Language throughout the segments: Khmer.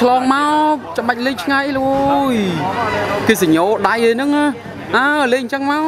ឆ្លងមកចាំបាច់លេងឆ្ងាយលួយគឺសញ្ញោដៃឯហ្នឹងអើលេងអញ្ចឹងមក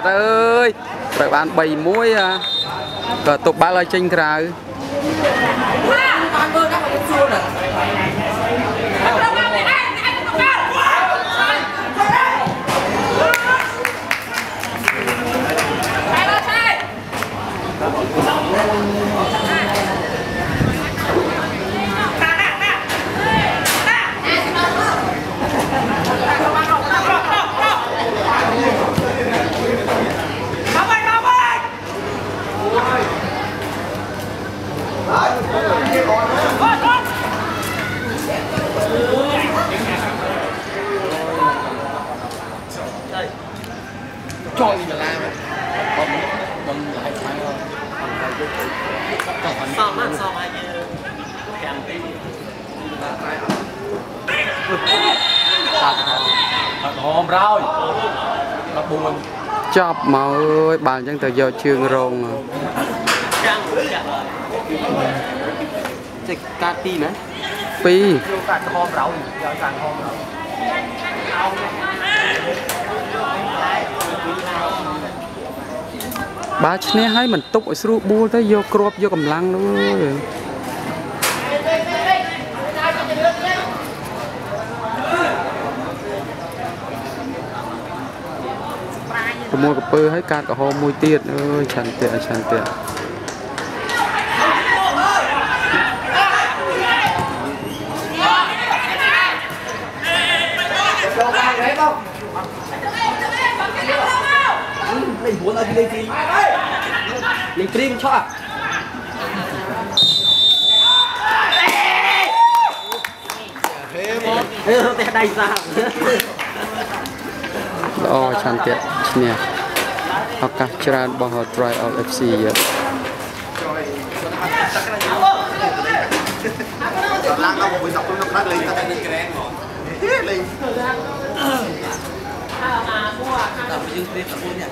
ប់បាត់អើយត្រូវបាន3 1ក៏ទប់បាល់ឲ្យចេញក្រៅ Trời là la mà Bông Bông là hai tháng thôi Còn phần Sao mà sao mà như Kèm tí Thật hồn rồi Thật buồn ចប់មកអើយបាល់អញ្ចឹងទៅយកជើងរង Trang Trang ចេះកាត់ទីណា2 Vô cả hôm rau Vô cả hôm rau បាល់ឈ្នះហើយមិនទុកឲ្យស្រួលបួលទៅយកគ្រាប់យកកម្លាំងនោះអើយប្រមូលកពើឲ្យកាតក្រហមមួយទៀតអើយឆាន់ទៀតឆាន់ទៀត Lên muốn là đi lên gì Lên prim cho à Ê, nó té đầy ra ល្អឆាន់ទៀតឈ្នះឱកាសច្រើនរបស់ Try All FC យកឡើងដល់មួយ10ក្នុងខ្លះលេងតែនឹងក្រែនហ្មងលេង làm cái riêng biệt là vô nhỉ